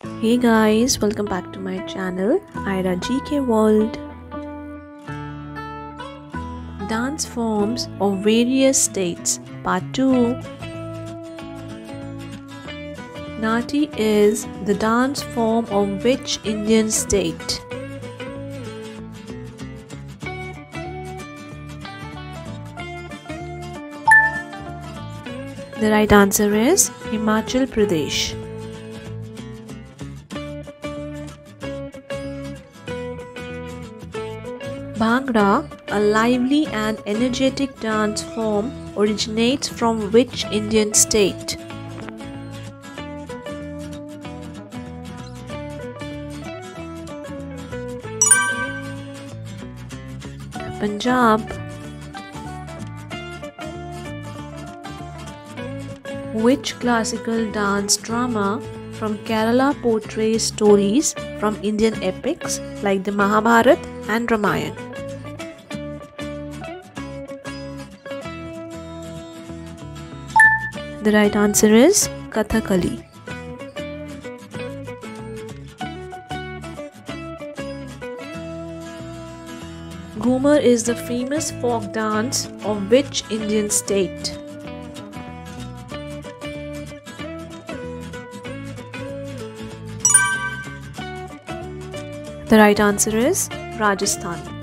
Hey guys, welcome back to my channel Ayra GK World. Dance forms of various states part 2 Nati is the dance form of which Indian state? The right answer is Himachal Pradesh. Bhangra, a lively and energetic dance form, originates from which Indian state? Punjab. Which classical dance drama from Kerala portrays stories from Indian epics like the Mahabharata and Ramayana? The right answer is Kathakali. Ghumar is the famous folk dance of which Indian state? The right answer is Rajasthan.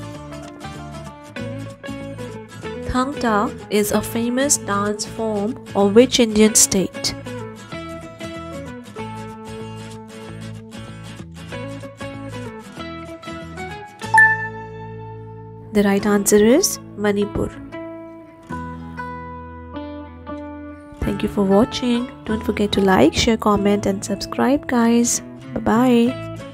Thangta is a famous dance form of which Indian state? The right answer is Manipur. Thank you for watching. Don't forget to like, share, comment and subscribe guys. Bye bye.